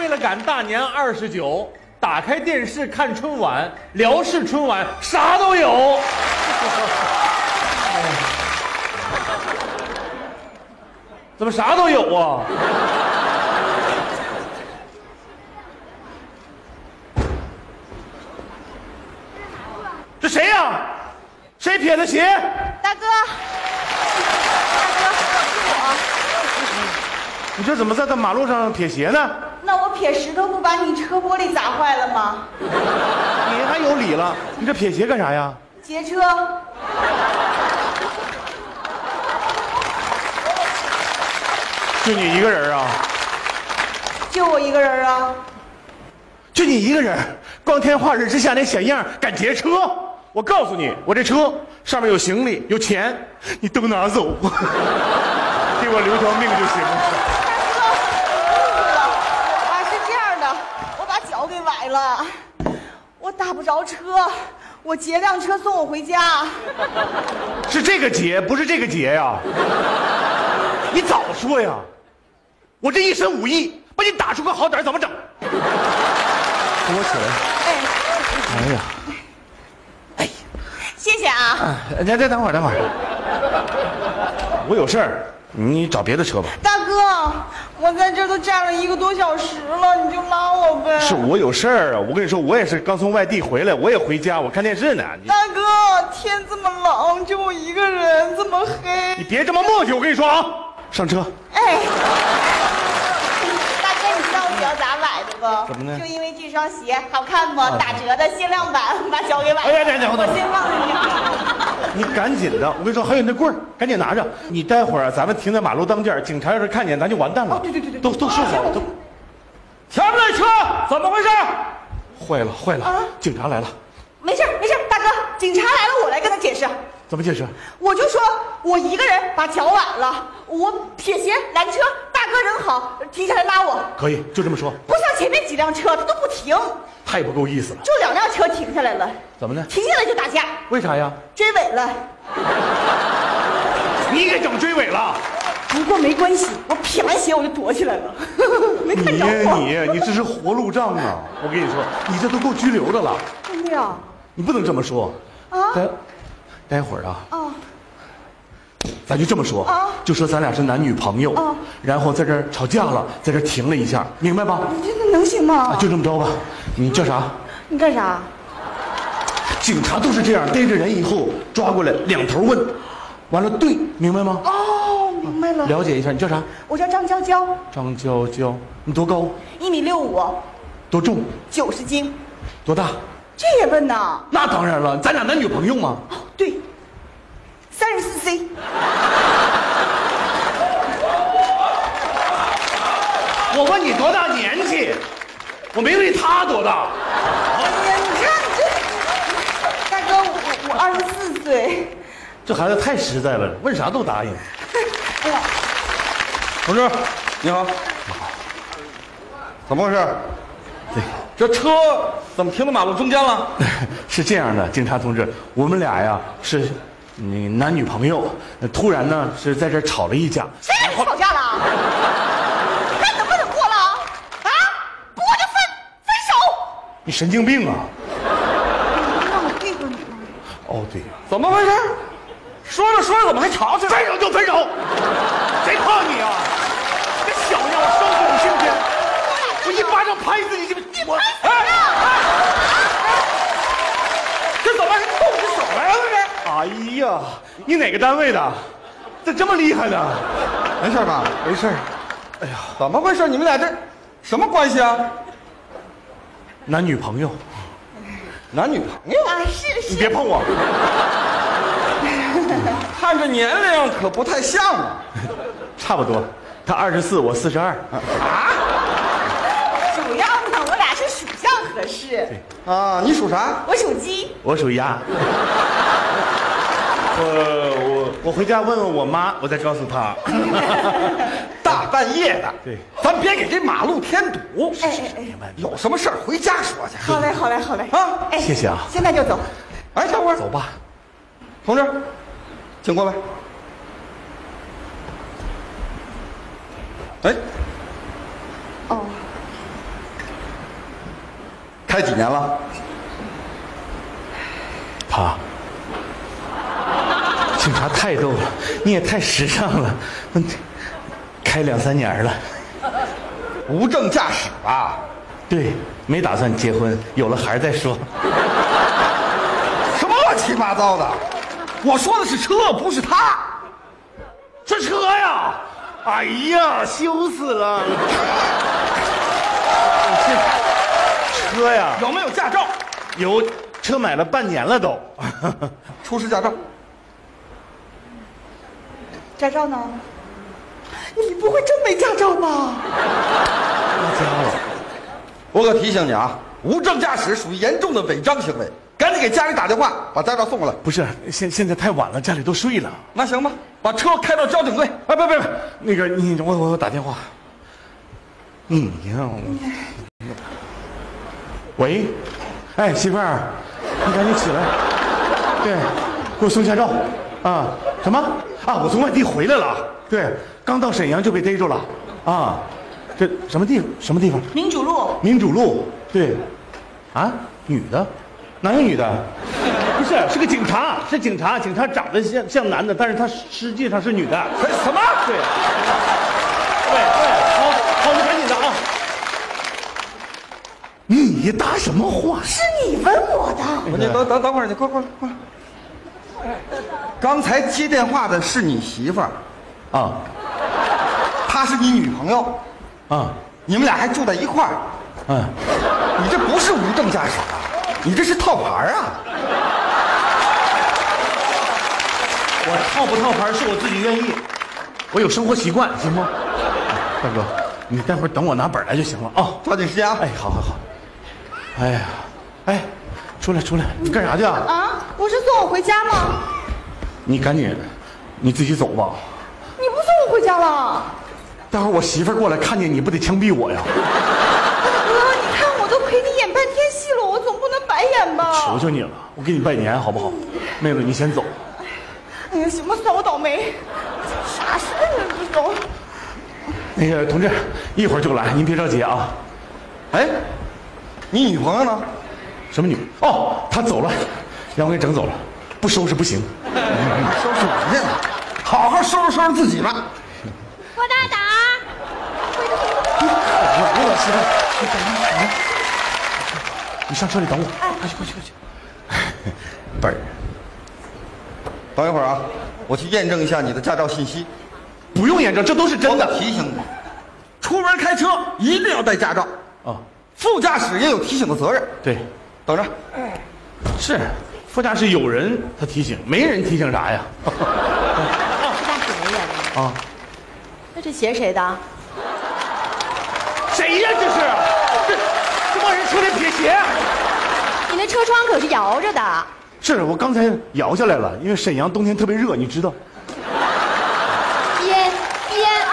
为了赶大年二十九，打开电视看春晚，辽视春晚啥都有。怎么啥都有啊？这谁呀、谁撇的鞋？大哥，大哥，是我。你这怎么在这马路上撇鞋呢？那我撇石头不把你车玻璃砸坏了吗？你还有理了？你这撇鞋干啥呀？劫车，就你一个人啊？就我一个人啊。就你一个人，光天化日之下那显样敢劫车？我告诉你，我这车上面有行李有钱，你都拿走，给我留条命就行了。啊，是这样的，我把脚给崴了，我打不着车，我劫辆车送我回家。是这个劫，不是这个劫呀！你早说呀！我这一身武艺，把你打出个好歹，怎么整？跟我起来！哎，哎呀，谢谢啊，哎，再再等会儿，等会儿，我有事儿，你找别的车吧。大哥，我在这都站了一个多小时了，你就拉我呗。是我有事儿啊！我跟你说，我也是刚从外地回来，我也回家，我看电视呢。大哥，天这么冷，就我一个人，这么黑你。别这么磨叽，我跟你说啊，上车。哎，大哥，你知道我脚咋崴的不？怎么呢就因为这双鞋好看不？打折的限量版，把脚给崴了。哎呀等等我先放着 你赶紧的，我跟你说，还有那棍儿，赶紧拿着。你待会儿啊，咱们停在马路当间，警察要是看见，咱就完蛋了。哦对对对对都都收好了，都。前面那车怎么回事？坏了坏了啊，警察来了，没事没事，大哥，警察来了，我来跟他解释。怎么解释？我就说我一个人把脚崴了，我铁鞋拦车，大哥人好，停下来拉我，可以，就这么说，不像前面几辆车，他都不停，太不够意思了。就两辆车停下来了，怎么呢？停下来就打架，为啥呀？追尾了。你给整追尾了？不过没关系，我撇完鞋我就躲起来了，没看你着我。你你这是活路障啊！我跟你说，你这都够拘留的了，真的呀？你不能这么说。啊待待会儿啊，啊，咱就这么说啊，就说咱俩是男女朋友啊，然后在这儿吵架了，在这儿停了一下，明白吧？你这能行吗？啊，就这么着吧。你叫啥？你干啥？警察都是这样，逮着人以后抓过来两头问，完了对，明白吗？哦，明白了。了解一下，你叫啥？我叫张娇娇，张娇娇，你多高？一米六五，多重？九十斤。多大？这也问呐？那当然了，咱俩男女朋友嘛。哦，对，三十四 C。我问你多大年纪，我没问他多大。哎呀，你看这，大哥，我我二十四岁。这孩子太实在了，问啥都答应。哎呀，同志，你好。怎么回事？这车怎么停到马路中间了？是这样的，警察同志，我们俩呀是，嗯，男女朋友，呃突然呢是在这儿吵了一架。谁让你吵架了？看能不能过了？啊，不过就分分手。你神经病啊！让我配合你吗？哦，对，怎么回事？说着说着怎么还吵起来分手就分手，谁怕你啊？这小样，伤风性天！我一巴掌拍死你！这我哎这怎么还动起手来了这？哎呀，你哪个单位的？咋这么厉害呢？没事吧？没事哎呀，怎么回事？你们俩这什么关系啊？男女朋友，男女朋友？啊，是你。别碰我。看着年龄可不太像啊。差不多，他二十四，我四十二。啊主要呢，我俩是属相合适。啊，你属啥？我属鸡。我属鸭。我我我回家问问我妈，我再告诉她。大半夜的，对，咱别给这马路添堵。哎哎哎，有什么事儿回家说去。好嘞好嘞好嘞。啊哎，谢谢啊现在就走。哎，等会儿，走吧。同志，请过来。哎哦，开几年了？爸，警察太逗了，你也太时尚了，嗯开两三年了。无证驾驶吧？对，没打算结婚，有了孩儿再说。什么乱七八糟的？我说的是车，不是他。这车呀，哎呀，羞死了！这车呀，有没有驾照？有车买了半年了都。出示驾照。驾照呢？你不会真没驾照吧？我可提醒你啊，无证驾驶属于严重的违章行为，赶紧给家里打电话，把驾照送过来。不是，现现在太晚了，家里都睡了。那行吧，把车开到交警队。哎，别别别，那个你我我我打电话。你呀，喂，哎，媳妇儿，你赶紧起来，对，给我送驾照啊！什么啊？我从外地回来了，对，刚到沈阳就被逮住了啊！这什么地方？什么地方？民主路，民主路，对，啊，女的，哪有女的？不是，是个警察，是警察，警察长得像像男的，但是他实际上是女的。哎什么？对，对对，好，好，你赶紧的啊！你搭什么话？是你问我的。我你等等等会儿，你快快快！刚才接电话的是你媳妇儿，啊她是你女朋友，啊你们俩还住在一块儿，嗯，你这不是无证驾驶啊，你这是套牌啊！我套不套牌是我自己愿意，我有生活习惯，行吗？大哥，你待会儿等我拿本来就行了啊。抓紧时间啊！哎，好好好。哎呀，哎，出来出来，你干啥去啊？啊，不是送我回家吗？你赶紧，你自己走吧。你不送我回家了？待会儿我媳妇儿过来看见你不得枪毙我呀？大哥，你看我都陪你演半天戏了，我总不能白演吧？求求你了，我给你拜年好不好？妹子，你先走。哎呀，行吧，算我倒霉。啥事儿啊，这都。那个同志，一会儿就来，您别着急啊。哎，你女朋友呢？什么女？哦，她走了，让我给整走了，不收拾不行。收拾完去了，好好收拾收拾自己吧。郭大胆，我我媳妇儿，你等你上车里等我。快去快去快去。本儿，等一会儿啊，我去验证一下你的驾照信息。不用验证，这都是真我的。提醒你，出门开车一定要带驾照，啊，副驾驶也有提醒的责任。对，等着，是副驾驶有人他提醒，没人提醒啥呀？副驾驶没人了。啊，那这鞋谁的？谁呀？这是这这帮人车里撇鞋。你那车窗可是摇着的。是我刚才摇下来了，因为沈阳冬天特别热，你知道。编编啊！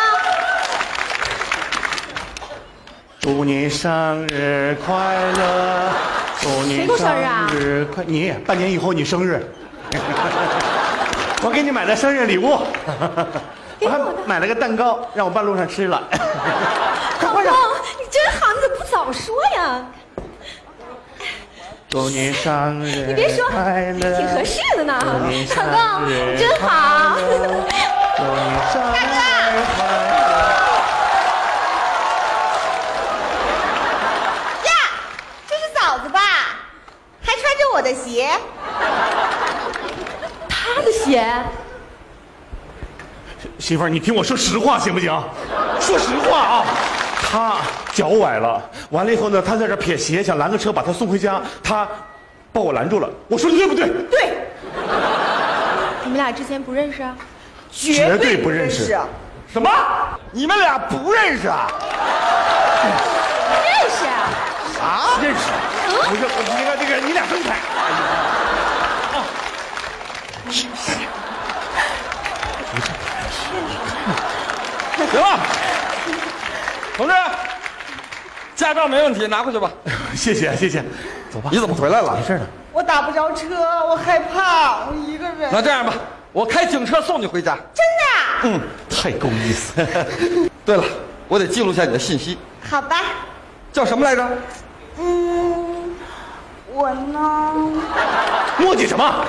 祝你生日快乐！祝你谁过生日快！你半年以后你生日，我给你买了生日礼物，我还买了个蛋糕，让我半路上吃了。快老公！，你真好，你怎么不早说呀？祝你生日你别说，挺合适的呢。老公，你真好快。乐祝你生日快乐！呀，这是嫂子吧？还穿着我的鞋。他的鞋，媳妇儿，你听我说实话行不行？说实话啊，他脚崴了，完了以后呢，他在这撇鞋，想拦个车把他送回家，他把我拦住了。我说的对不对？对，你们俩之前不认识啊？绝对不认识。什么？你们俩不认识啊？认识啊。啊？认识？不是，我那个那个，你俩分开。行了，同志，驾照没问题，拿回去吧。谢谢谢谢，走吧。你怎么回来了没？事的。我打不着车，我害怕，我一个人。那这样吧，我开警车送你回家。真的啊？嗯，太够意思。对了，我得记录下你的信息，好吧。叫什么来着？嗯，我呢？磨叽什么？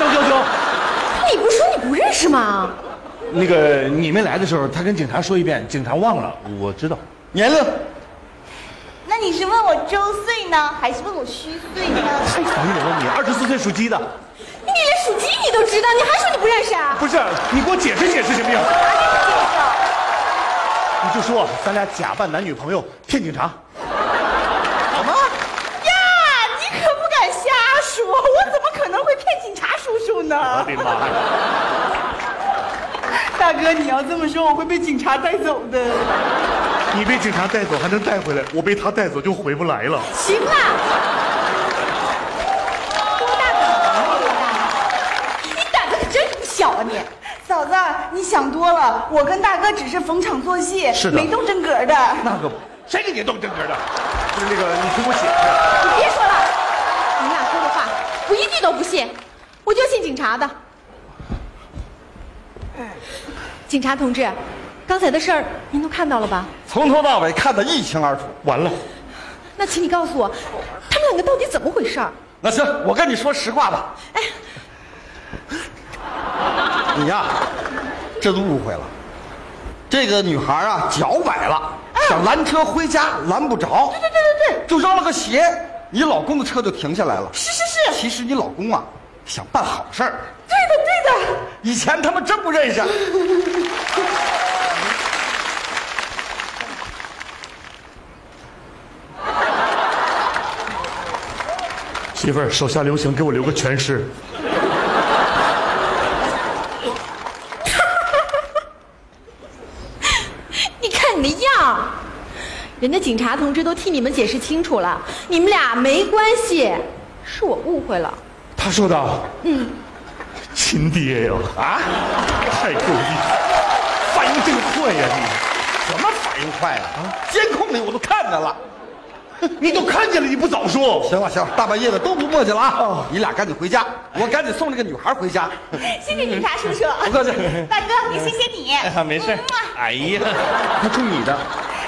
张娇娇，你不是说你不认识吗？那个你没来的时候，他跟警察说一遍，警察忘了，我知道。年龄那你是问我周岁呢，还是问我虚岁呢？太烦人了你！二十四岁属鸡的，你连属鸡你都知道，你还说你不认识啊？不是你给我解释解释行不行？你就说咱俩假扮男女朋友骗警察，什么？呀，你可不敢瞎说，我怎么可能会骗警察叔叔呢我？的妈呀！大哥，你要这么说，我会被警察带走的。你被警察带走还能带回来，我被他带走就回不来了。行了，多大胆啊！多大胆！你胆子可真不小啊你！嫂子，你想多了，我跟大哥只是逢场作戏，是没动真格的。那可不，谁给你动真格的？就是那个，你听我解释。你别说了，你们俩说的话我一句都不信，我就信警察的。警察同志，刚才的事儿您都看到了吧？从头到尾看得一清二楚。完了，那请你告诉我，他们两个到底怎么回事儿？那行，我跟你说实话吧。哎 你呀，这都误会了。这个女孩啊，脚崴了，想拦车回家，拦不着。对对对对对，就扔了个鞋，你老公的车就停下来了。是是是，其实你老公啊，想办好事儿。对的对的。以前他们真不认识。媳妇儿手下留情，给我留个全尸。你看你的样，人家警察同志都替你们解释清楚了，你们俩没关系，是我误会了。他说的，嗯，亲爹呀，啊？太够意，反应真快呀你什么反应快啊？啊，监控里我都看见了。你！都看见了，你不早说？行了行了，大半夜的都不磨叽了啊！你俩赶紧回家，我赶紧送这个女孩回家。谢谢警察叔叔。不客气。大哥，也谢谢你。没事。哎呀，他中你的，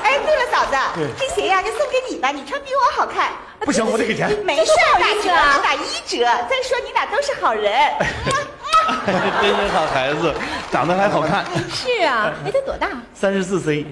哎，对了，嫂子，这鞋呀就送给你吧，你穿比我好看。不行，我得给钱。没事，大哥，打一折。再说你俩都是好人。真是好孩子，长得还好看。是啊，哎，他多大？三十四 C。